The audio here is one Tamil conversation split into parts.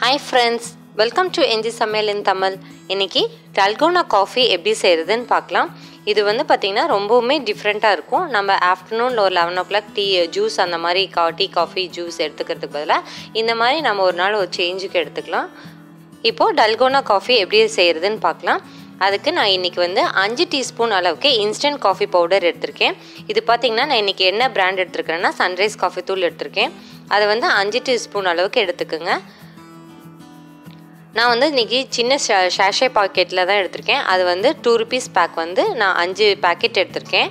ஹாய் ஃப்ரெண்ட்ஸ் வெல்கம் டு என்ஜி சமையல் இன் தமிழ் இன்னைக்கு டல்கோனா காஃபி எப்படி செய்கிறதுன்னு பார்க்கலாம். இது வந்து பார்த்திங்கன்னா ரொம்பவுமே டிஃப்ரெண்ட்டாக இருக்கும். நம்ம ஆஃப்டர்நூனில் ஒரு eleven o'clock tea juice அந்த மாதிரி கா டீ காஃபி ஜூஸ் எடுத்துக்கிறதுக்கு பதிலாக இந்த மாதிரி நம்ம ஒரு நாள் ஒரு சேஞ்சுக்கு எடுத்துக்கலாம். இப்போது டல்கோனா காஃபி எப்படி செய்கிறதுன்னு பார்க்கலாம். அதுக்கு நான் இன்றைக்கி வந்து அஞ்சு டீஸ்பூன் அளவுக்கு இன்ஸ்டன்ட் காஃபி பவுடர் எடுத்திருக்கேன். இது பார்த்திங்கன்னா நான் இன்றைக்கி என்ன பிராண்ட் எடுத்திருக்கேன்னா சன்ரைஸ் காஃபி தூள் எடுத்திருக்கேன். அதை வந்து அஞ்சு டீஸ்பூன் அளவுக்கு எடுத்துக்கோங்க. நான் வந்து இன்றைக்கி சின்ன ஷே ஷேஷே பாக்கெட்டில் தான் எடுத்திருக்கேன். அது வந்து டூ ருபீஸ் பேக் வந்து நான் அஞ்சு பேக்கெட் எடுத்திருக்கேன்.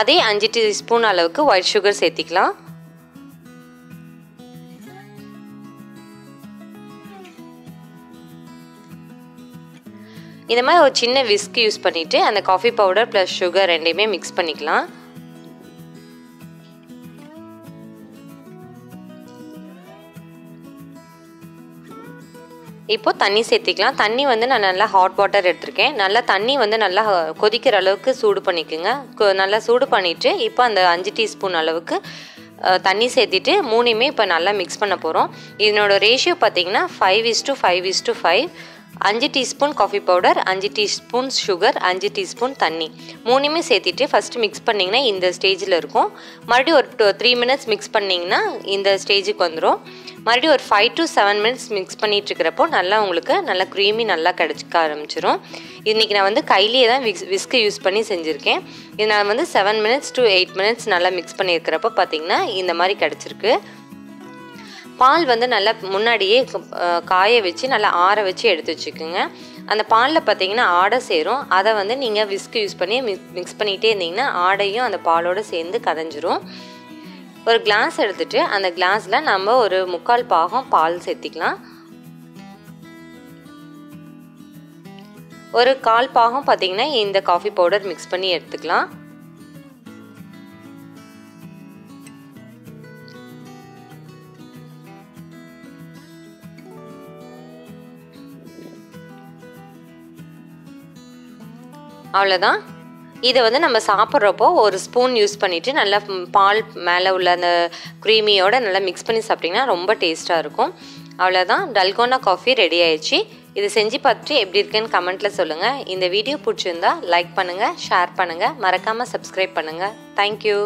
அதே அஞ்சு டீஸ்பூன் அளவுக்கு ஒயிட் சுகர் சேர்த்திக்கலாம். இந்த மாதிரி ஒரு சின்ன விஸ்க் யூஸ் பண்ணிவிட்டு அந்த காஃபி பவுடர் ப்ளஸ் சுகர் ரெண்டையுமே மிக்ஸ் பண்ணிக்கலாம். இப்போது தண்ணி சேர்த்திக்கலாம். தண்ணி வந்து நான் நல்லா ஹாட் வாட்டர் எடுத்திருக்கேன். நல்லா தண்ணி வந்து நல்லா கொதிக்கிற அளவுக்கு சூடு பண்ணிக்கோங்க. நல்லா சூடு பண்ணிவிட்டு இப்போ அந்த அஞ்சு டீஸ்பூன் அளவுக்கு தண்ணி சேர்த்திட்டு மூணையுமே இப்போ நல்லா மிக்ஸ் பண்ண போகிறோம் இதனோட ரேஷியோ பார்த்தீங்கன்னா five is to five is to five அஞ்சு டீஸ்பூன் காஃபி பவுடர் அஞ்சு டீஸ்பூன் சுகர் அஞ்சு டீஸ்பூன் தண்ணி. மூணுமே சேர்த்திட்டு ஃபஸ்ட்டு மிக்ஸ் பண்ணிங்கன்னா இந்த ஸ்டேஜில் இருக்கும். மறுபடியும் ஒரு டூ த்ரீ மினிட்ஸ் மிக்ஸ் பண்ணிங்கன்னா இந்த ஸ்டேஜுக்கு வந்துடும் மறுபடியும் ஒரு five to seven minutes mix பண்ணிகிட்ருக்கிறப்போ நல்லா உங்களுக்கு நல்லா க்ரீமி நல்லா கிடச்சிக்க ஆரம்பிச்சிரும். இன்றைக்கி நான் வந்து கையிலேயே தான் விக்ஸ் விஸ்க்கு யூஸ் பண்ணி செஞ்சுருக்கேன். இது நான் வந்து seven minutes to eight minutes நல்லா மிக்ஸ் பண்ணியிருக்கிறப்போ பார்த்தீங்கன்னா இந்த மாதிரி கிடச்சிருக்கு. பால் வந்து நல்லா முன்னாடியே காய வச்சு நல்லா ஆற வச்சு எடுத்து வச்சுக்கோங்க. அந்த பாலில் பார்த்தீங்கன்னா ஆடை சேரும். அதை வந்து நீங்கள் விஸ்க் யூஸ் பண்ணி மிக்ஸ் பண்ணிகிட்டே இருந்தீங்கன்னா ஆடையும் அந்த பாலோடு சேர்ந்து கதைஞ்சிரும். ஒரு கிளாஸ் எடுத்துகிட்டு அந்த கிளாஸில் நம்ம ஒரு முக்கால் பாகம் பால் சேர்த்திக்கலாம். ஒரு கால் பாகம் பார்த்தீங்கன்னா இந்த காஃபி பவுடர் மிக்ஸ் பண்ணி எடுத்துக்கலாம். அவ்வளோதான் இதை வந்து நம்ம சாப்பிட்றப்போ ஒரு ஸ்பூன் யூஸ் பண்ணிவிட்டு நல்லா பால் மேலே உள்ள அந்த க்ரீமியோட நல்லா மிக்ஸ் பண்ணி சாப்பிட்டிங்கன்னா ரொம்ப டேஸ்ட்டாக இருக்கும். அவ்வளோதான் டல்கோனா காஃபி ரெடி ஆயிடுச்சு. இது செஞ்சு பார்த்துட்டு எப்படி இருக்குன்னு கமெண்ட்டில் சொல்லுங்கள் இந்த வீடியோ பிடிச்சிருந்தா லைக் பண்ணுங்கள் ஷேர் பண்ணுங்கள் மறக்காமல் சப்ஸ்கிரைப் பண்ணுங்கள் தேங்க்யூ